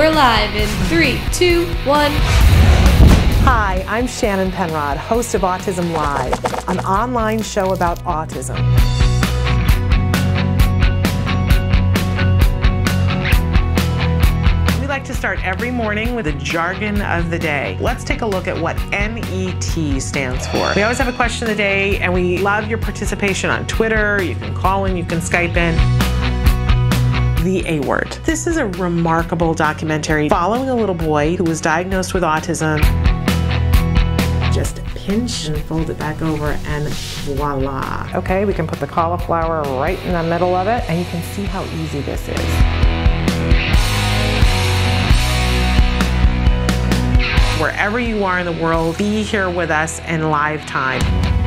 We're live in three, two, one. Hi, I'm Shannon Penrod, host of Autism Live, an online show about autism. We like to start every morning with the jargon of the day. Let's take a look at what NET stands for. We always have a question of the day, and we love your participation on Twitter. You can call in, you can Skype in the A Word. This is a remarkable documentary following a little boy who was diagnosed with autism. Just pinch and fold it back over and voila. Okay, we can put the cauliflower right in the middle of it and you can see how easy this is. Wherever you are in the world, be here with us in live time.